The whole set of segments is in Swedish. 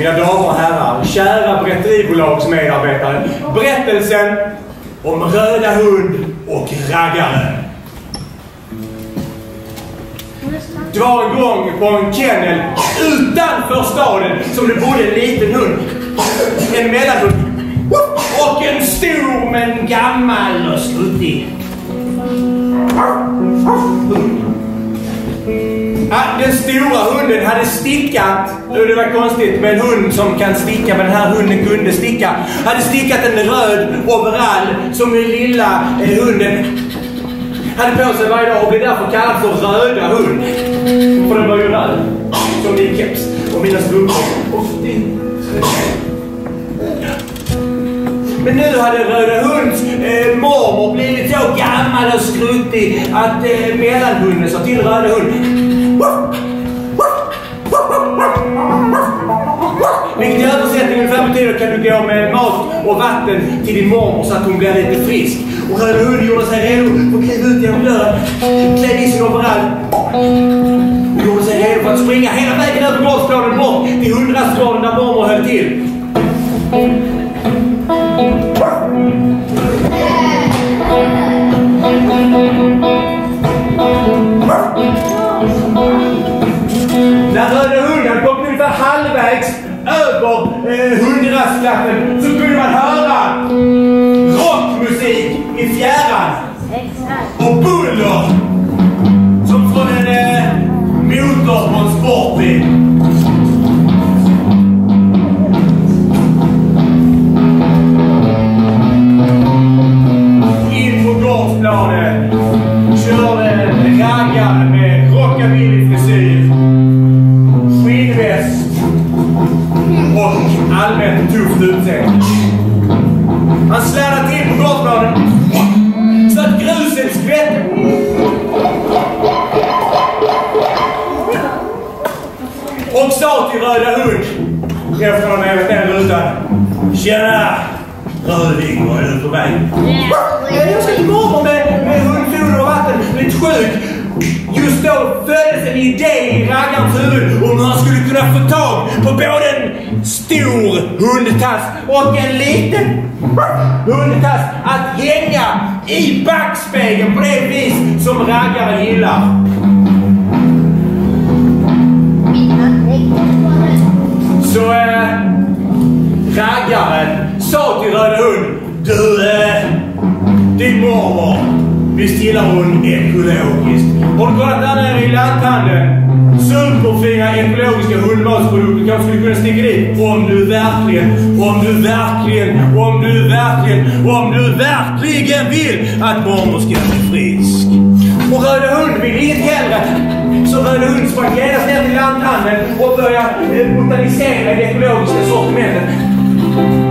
mina damer och herrar, kära berätteribolagsmedarbetare. Berättelsen om Röda Hund och Raggaren. Det var en gång på en kennel utanför staden som det bodde en liten hund. En mellanhund. Och en stor men gammal och skruttig den stora hunden hade stickat, det var konstigt med en hund som kan sticka, men den här hunden kunde sticka. Hade stickat en röd overall som den lilla eh, hunden hade på sig varje dag och blev därför kallad för Röda hund. För den var ju röd. Som din keps och mina strumpor. Men nu hade Röda Hunds eh, mormor blivit så gammal och skruttig att eh, mellanhunden sa till Röda Hund. Vilket i översättning ungefär betyder kan du gå med mat och vatten till din mormor så att hon blir lite frisk. Och Röda Hund gjorde sig redo för att kliva ut genom dörren, klädde i sin overall och gjorde sig redo för att springa hela vägen över gårdsplanen bort till hundrastgården där mormor höll till. När Röda Hunden kom ungefär halvvägs över eh, hundrastklassen så kunde man höra rockmusik i fjärran. Och buller som från en eh, motor på en sportbil. Och sa till Röda Hund efter att han hävt ner rutan. Tjena! Röding, vad är du på väg? Jag ska till mormor med, med hundfoder och vatten. Lite sjuk. Just då föddes en idé i raggarns huvud om hur han skulle kunna få tag på både en stor hundtass och en liten hundtass att hänga i backspegeln på det vis som raggare gillar. Så äh, raggaren sa till Röda Hund. Du, äh, din mormor, visst gillar hon ekologiskt? Har du kollat där nere i lanthandeln? Superfina ekologiska hundmatsprodukter kanske skulle kunna sticka dit. Om du verkligen, om du verkligen, om du verkligen, om du verkligen vill att mormor ska bli frisk. Och Röda Hund vill inget hellre. Så Röda Hund sprang genast ner till lanthandeln och börjar eh, botanisera i det ekologiska sortimentet.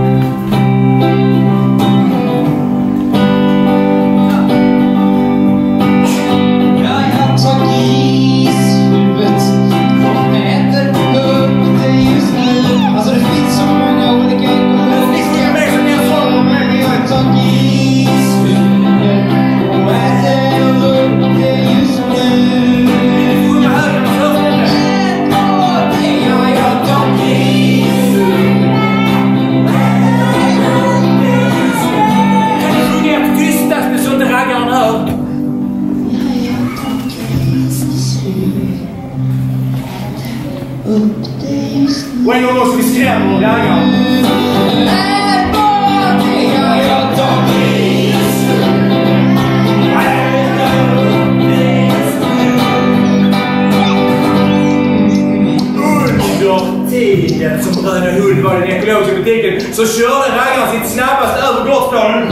Så körde raggaren sitt snabbast över gårdsplanen.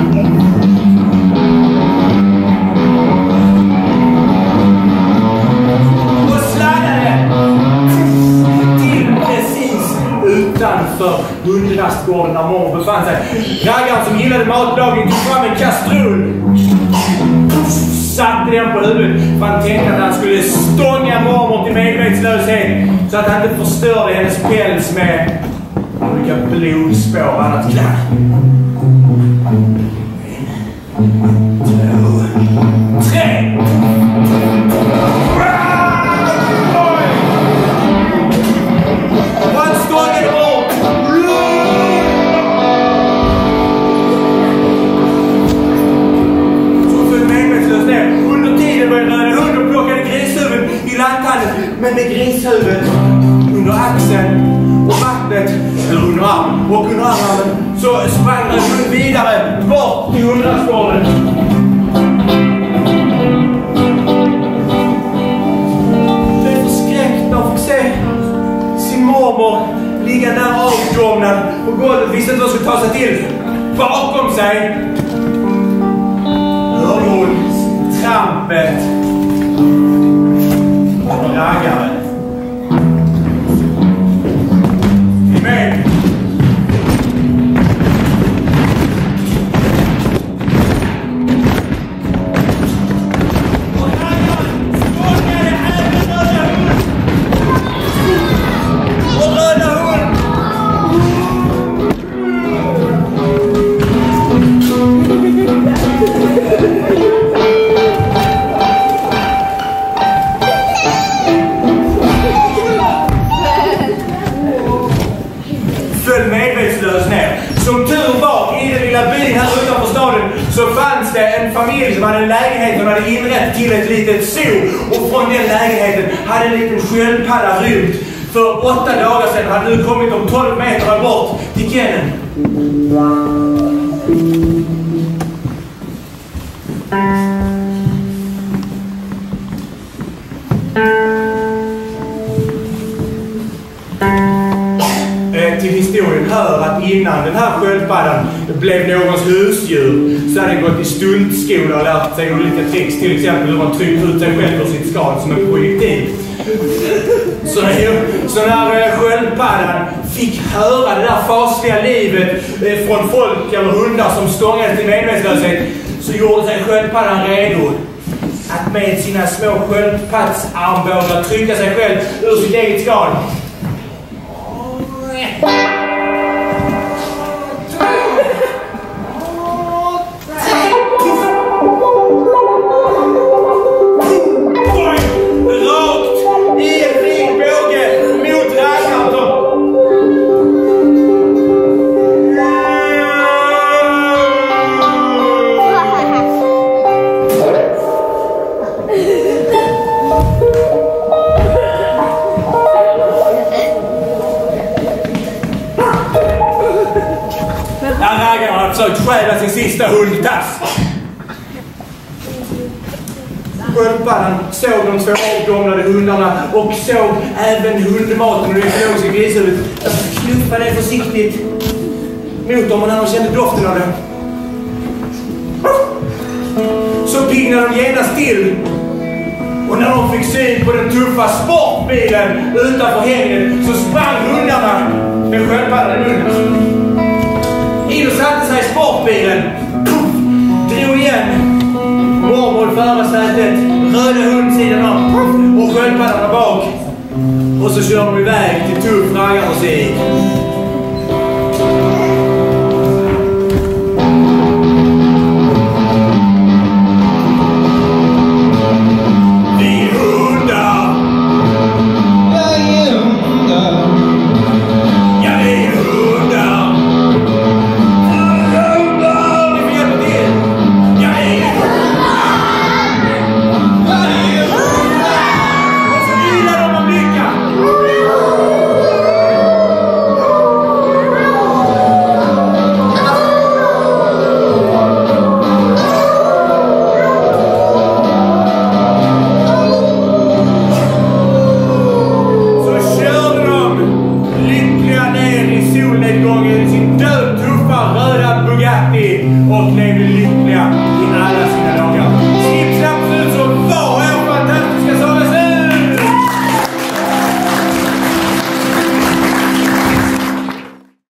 Och sladdade till precis utanför hundrastgården där mormor befann sig. Raggaren som gillade matlagning tog fram en kastrull satte den på huvudet för han tänkte att han skulle stånga mormor till medvetslöshet så att han inte förstörde hennes päls med olika blodspår och annat glatt. En, två, tre! Eller under armen. Och under armen så sprang Röde vidare bort till hundrastålet. Blev förskräckt av att fick se sin mormor ligga där avdomnad på golvet. Visste inte vad hon skulle ta sig till. Bakom sig hörde hon trampet av raggare. Så fanns det en familj som hade en lägenhet och hade inrett till ett litet zoo. Och från den lägenheten hade en liten sköldpadda rymt. För åtta dagar sedan hade nu kommit de 12 meter bort till kenneln. Mm. Hör att innan den här sköldpaddan blev någons husdjur så hade den gått i stuntskola och lärt sig olika tricks. Till exempel hur man trycker ut sig själv ur sitt skal som en projektil. Så när, så när eh, sköldpaddan fick höra det där fasliga livet eh, från folk eller hundar som stångades till medvetslöshet så gjorde sig sköldpaddan redo att med sina små sköldpaddsarmbågar trycka sig själv ur sitt eget skal. Försökt stjäla sin sista hundtass. Sköldpaddan såg de två avdomnade hundarna och såg även hundmaten och det ekologiska grishuvudet. Jag knuffade försiktigt mot dem och när de kände doften av det så piggnade de genast till. Och när de fick syn på den tuffa sportbilen utanför hägnet så sprang hundarna med sköldpaddan i munnen. Och satte sig i sportbilen. Puff, drog igen. Mormor i förarsätet, röda hund sidan och sköldpaddan bak. Och så körde de iväg till tuff raggarmusik.